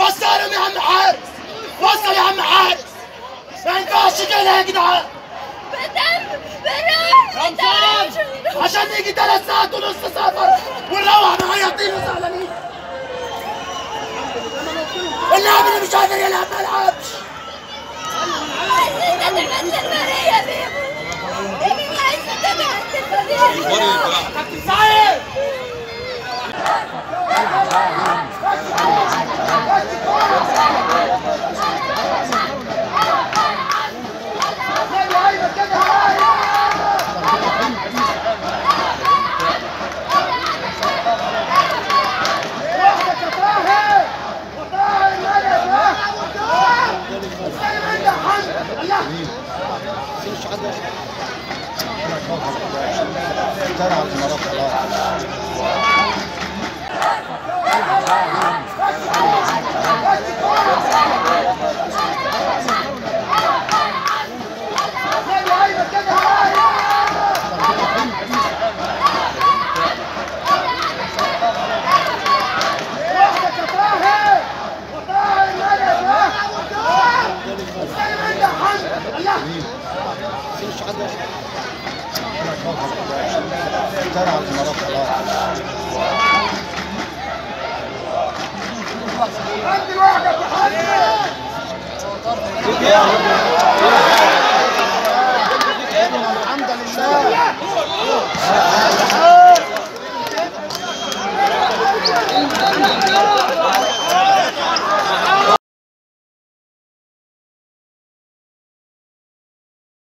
وصلهم يا عم حارس وصل يا عم حارس ما ينفعش كده يا جدعان بدم رمضان. عشان نيجي ثلاث ساعات ونص سفر ونروح معيطين وزعلانين اللاعب اللي مش قادر يلعب ما يلعبش عايزة تتمثل ماريا بيبو بيبو عايزة تتمثل ماريا كابتن سعيد الحمد لله